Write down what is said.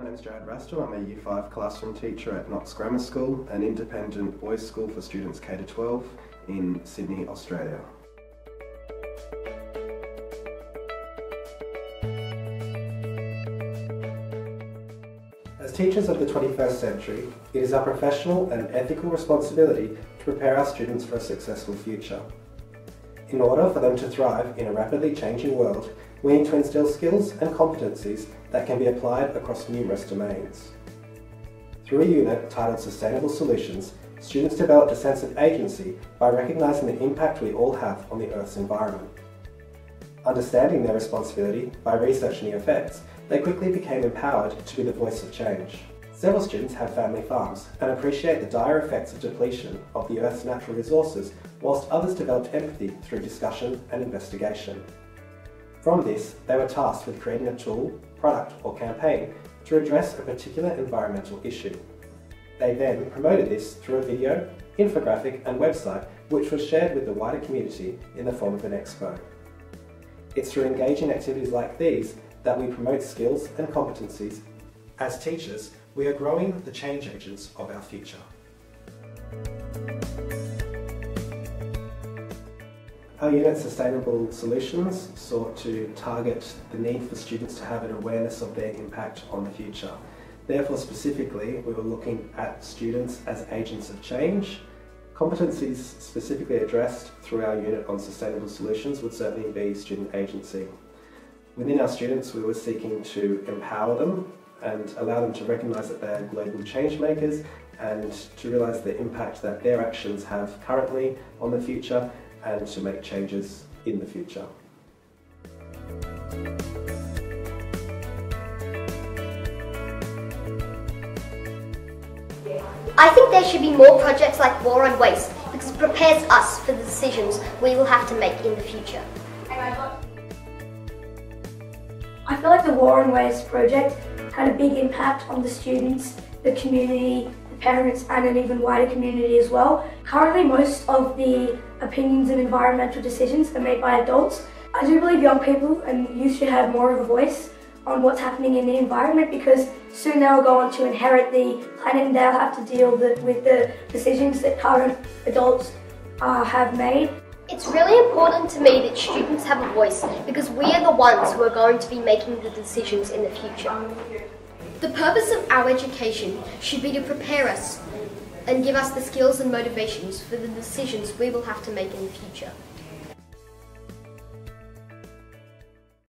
My name is Jared Rastel. I'm a Year 5 classroom teacher at Knox Grammar School, an independent boys' school for students K 12 in Sydney, Australia. As teachers of the 21st century, it is our professional and ethical responsibility to prepare our students for a successful future. In order for them to thrive in a rapidly changing world, we need to instill skills and competencies that can be applied across numerous domains. Through a unit titled Sustainable Solutions, students developed a sense of agency by recognising the impact we all have on the Earth's environment. Understanding their responsibility by researching the effects, they quickly became empowered to be the voice of change. Several students have family farms and appreciate the dire effects of depletion of the Earth's natural resources, whilst others developed empathy through discussion and investigation. From this, they were tasked with creating a tool, product or campaign to address a particular environmental issue. They then promoted this through a video, infographic and website which was shared with the wider community in the form of an expo. It's through engaging activities like these that we promote skills and competencies. As teachers, we are growing the change agents of our future. Oh, our unit Sustainable Solutions sought to target the need for students to have an awareness of their impact on the future. Therefore, specifically, we were looking at students as agents of change. Competencies specifically addressed through our unit on Sustainable Solutions would certainly be student agency. Within our students, we were seeking to empower them and allow them to recognise that they're global change makers and to realise the impact that their actions have currently on the future and to make changes in the future. I think there should be more projects like War on Waste because it prepares us for the decisions we will have to make in the future. I feel like the War on Waste project had a big impact on the students, the community, the parents and an even wider community as well. Currently most of the opinions and environmental decisions are made by adults. I do believe young people and youth should have more of a voice on what's happening in the environment because soon they'll go on to inherit the planet and they'll have to deal with the decisions that current adults uh, have made. It's really important to me that students have a voice because we are the ones who are going to be making the decisions in the future. The purpose of our education should be to prepare us and give us the skills and motivations for the decisions we will have to make in the future.